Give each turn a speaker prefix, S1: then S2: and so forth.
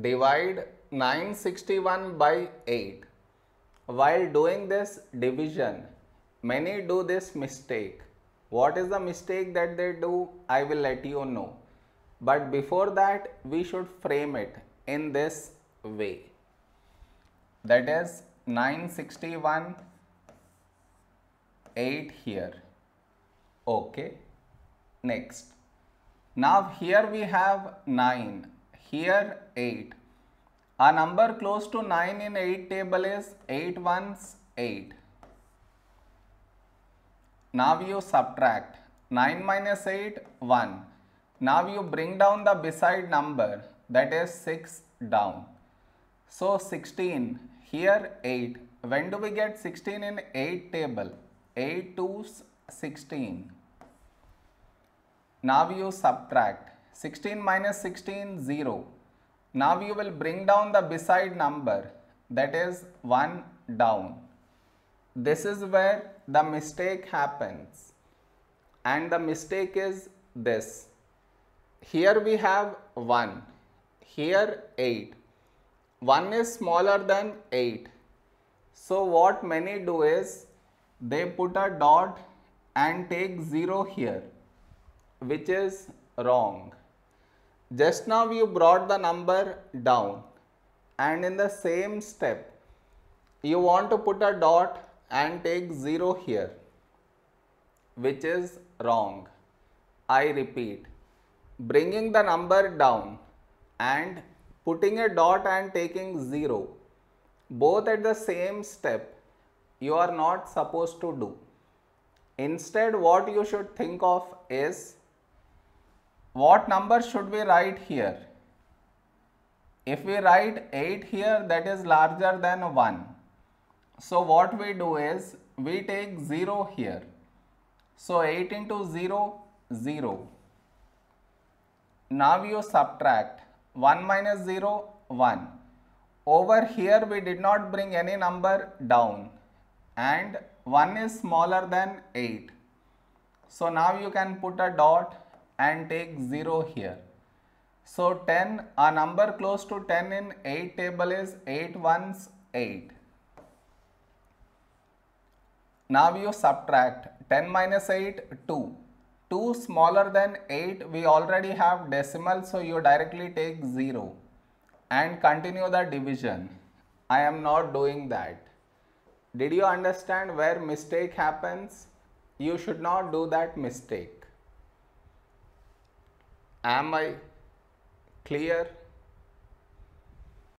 S1: divide 961 by 8. While doing this division, many do this mistake. What is the mistake that they do? I will let you know. But before that, we should frame it in this way. That is 961 8 here. Okay. Next. Now here we have 9, here 8. A number close to 9 in 8 table is 8 ones 8. Now you subtract 9 minus 8 1. Now you bring down the beside number that is 6 down. So 16 here 8. When do we get 16 in 8 table? 8 to 16. Now you subtract 16 minus 16 0. Now you will bring down the beside number that is 1 down. This is where the mistake happens and the mistake is this. Here we have 1, here 8. 1 is smaller than 8. So what many do is they put a dot and take 0 here which is wrong. Just now you brought the number down and in the same step you want to put a dot and take 0 here which is wrong. I repeat bringing the number down and putting a dot and taking 0 both at the same step you are not supposed to do. Instead what you should think of is what number should we write here? If we write 8 here that is larger than 1. So what we do is we take 0 here. So 8 into 0, 0. Now you subtract 1 minus 0, 1. Over here we did not bring any number down and 1 is smaller than 8. So now you can put a dot and take 0 here. So 10, a number close to 10 in 8 table is 8 ones 8. Now you subtract 10 minus 8, 2. 2 smaller than 8, we already have decimal so you directly take 0 and continue the division. I am not doing that. Did you understand where mistake happens? You should not do that mistake. Am I clear?